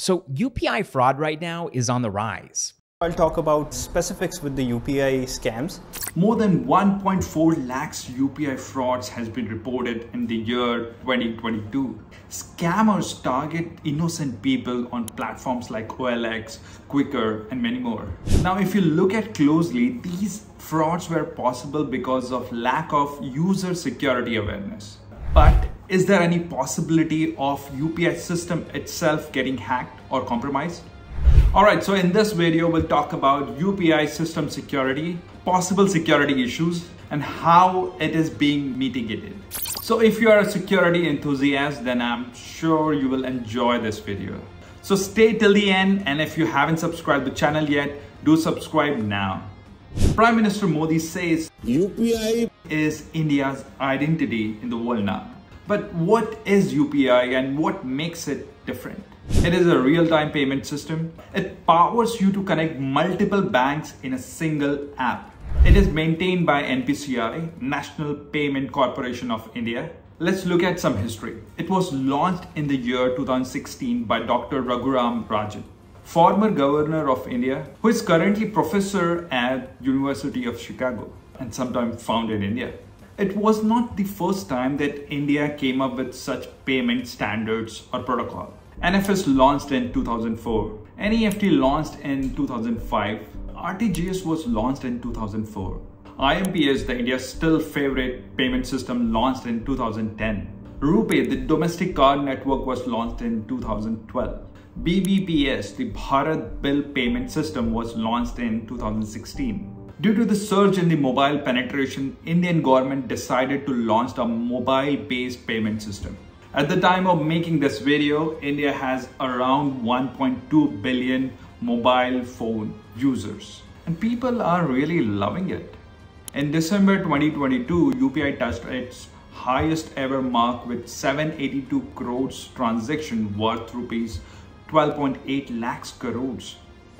So UPI fraud right now is on the rise. I'll talk about specifics with the UPI scams. More than 1.4 lakhs UPI frauds has been reported in the year 2022. Scammers target innocent people on platforms like OLX, Quikr, and many more. Now, if you look at closely, these frauds were possible because of lack of user security awareness. But is there any possibility of UPI system itself getting hacked or compromised? Alright, so in this video, we'll talk about UPI system security, possible security issues, and how it is being mitigated. So if you are a security enthusiast, then I'm sure you will enjoy this video. So stay till the end, and if you haven't subscribed the channel yet, do subscribe now. Prime Minister Modi says UPI is India's identity in the world now. But what is UPI and what makes it different? It is a real-time payment system. It powers you to connect multiple banks in a single app. It is maintained by NPCI, National Payment Corporation of India. Let's look at some history. It was launched in the year 2016 by Dr. Raghuram Rajan, former governor of India, who is currently professor at University of Chicago and sometimes found in India. It was not the first time that India came up with such payment standards or protocol. NFS launched in 2004, NEFT launched in 2005, RTGS was launched in 2004. IMPS, the India's still favorite payment system, launched in 2010. RuPay, the domestic card network, was launched in 2012. BBPS, the Bharat Bill Payment System, was launched in 2016. Due to the surge in the mobile penetration, Indian government decided to launch a mobile-based payment system. At the time of making this video, India has around 1.2 billion mobile phone users. And people are really loving it. In December 2022, UPI touched its highest ever mark with 782 crores transaction worth rupees 12.8 lakhs crores.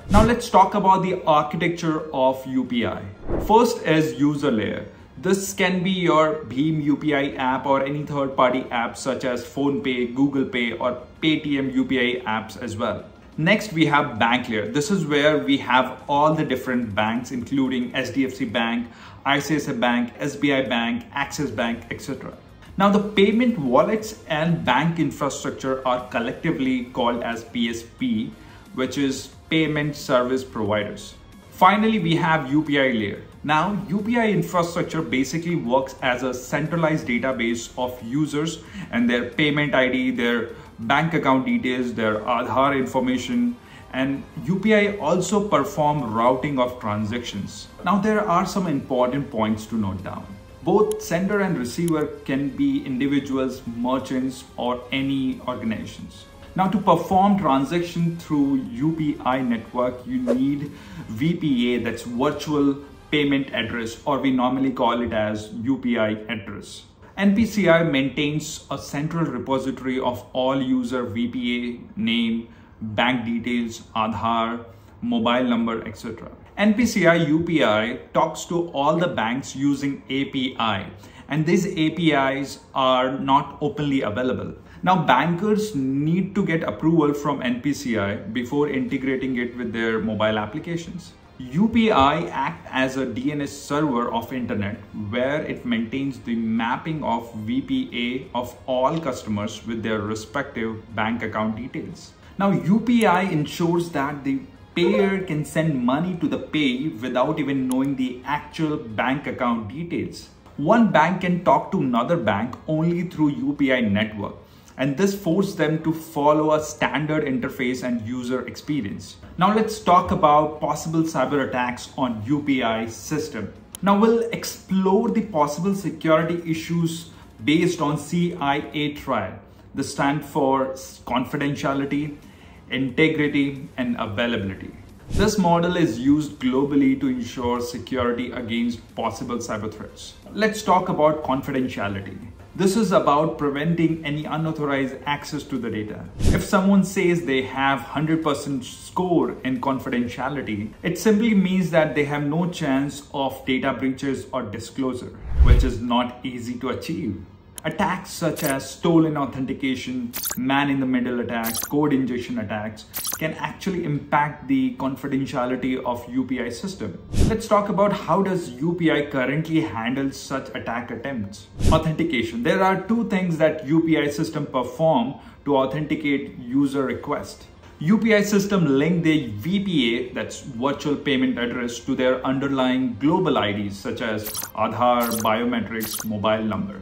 Now let's talk about the architecture of UPI. First is user layer. This can be your BHIM UPI app or any third party apps such as PhonePe, Google Pay or Paytm UPI apps as well. Next, we have bank layer. This is where we have all the different banks, including HDFC Bank, ICICI Bank, SBI Bank, Axis Bank, etc. Now, the payment wallets and bank infrastructure are collectively called as PSP, which is payment service providers. Finally, we have UPI layer. Now, UPI infrastructure basically works as a centralized database of users and their payment ID, their bank account details, their Aadhaar information, and UPI also perform routing of transactions. Now, there are some important points to note down. Both sender and receiver can be individuals, merchants, or any organizations. Now to perform transaction through UPI network, you need VPA, that's virtual payment address, or we normally call it as UPI address. NPCI maintains a central repository of all user VPA, name, bank details, Aadhaar, mobile number, etc. NPCI UPI talks to all the banks using API and these APIs are not openly available. Now bankers need to get approval from NPCI before integrating it with their mobile applications. UPI act as a DNS server of internet where it maintains the mapping of VPA of all customers with their respective bank account details. Now UPI ensures that the payer can send money to the pay without even knowing the actual bank account details. One bank can talk to another bank only through UPI network and this forced them to follow a standard interface and user experience. Now let's talk about possible cyber attacks on UPI system. Now we'll explore the possible security issues based on CIA triad. This stands for confidentiality, integrity, and availability. This model is used globally to ensure security against possible cyber threats. Let's talk about confidentiality. This is about preventing any unauthorized access to the data. If someone says they have 100% score in confidentiality, it simply means that they have no chance of data breaches or disclosure, which is not easy to achieve. Attacks such as stolen authentication, man-in-the-middle attacks, code injection attacks can actually impact the confidentiality of UPI system. Let's talk about how does UPI currently handle such attack attempts. Authentication. There are two things that UPI system perform to authenticate user request. UPI system link the VPA, that's virtual payment address, to their underlying global IDs such as Aadhaar, biometrics, mobile number.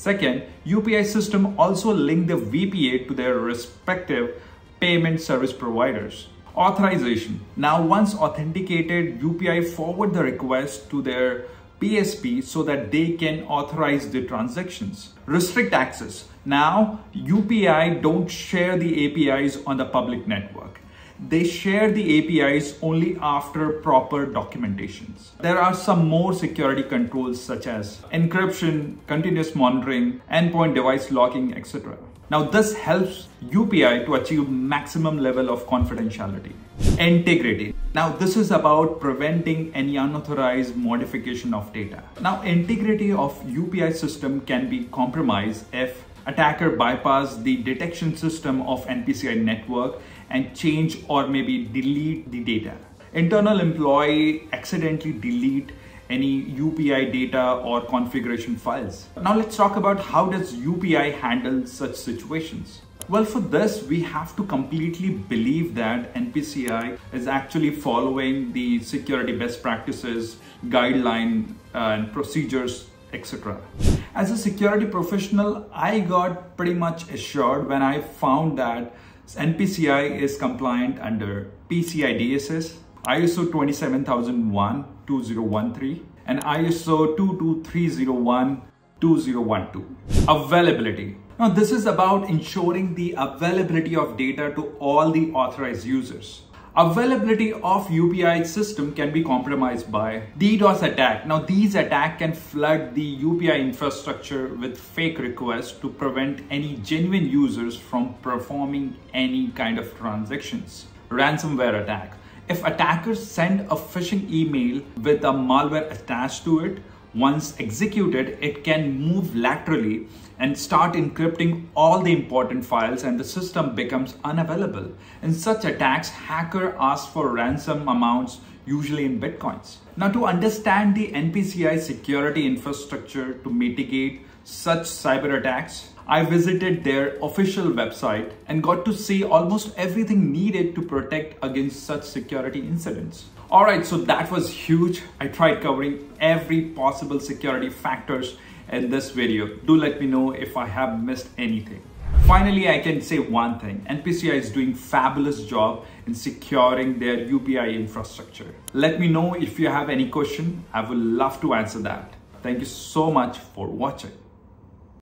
Second, UPI system also link the VPA to their respective payment service providers. Authorization. Now once authenticated, UPI forward the request to their PSP so that they can authorize the transactions. Restrict access. Now UPI don't share the APIs on the public network they share the APIs only after proper documentations. There are some more security controls such as encryption, continuous monitoring, endpoint device locking, etc. Now this helps UPI to achieve maximum level of confidentiality. Integrity. Now this is about preventing any unauthorized modification of data. Now integrity of UPI system can be compromised if attacker bypass the detection system of NPCI network and change or maybe delete the data. Internal employee accidentally delete any UPI data or configuration files. Now let's talk about how does UPI handle such situations. Well, for this, we have to completely believe that NPCI is actually following the security best practices, guideline, and procedures, etc. As a security professional, I got pretty much assured when I found that NPCI is compliant under PCI DSS, ISO 27001-2013 and ISO 22301-2012. Availability. Now this is about ensuring the availability of data to all the authorized users. Availability of UPI system can be compromised by DDoS attack. Now these attack can flood the UPI infrastructure with fake requests to prevent any genuine users from performing any kind of transactions. Ransomware attack. If attackers send a phishing email with a malware attached to it, once executed, it can move laterally and start encrypting all the important files and the system becomes unavailable. In such attacks, hacker asks for ransom amounts usually in bitcoins. Now to understand the NPCI security infrastructure to mitigate such cyber attacks, I visited their official website and got to see almost everything needed to protect against such security incidents. All right, so that was huge. I tried covering every possible security factors in this video. Do let me know if I have missed anything. Finally, I can say one thing. NPCI is doing fabulous job in securing their UPI infrastructure. Let me know if you have any question. I would love to answer that. Thank you so much for watching.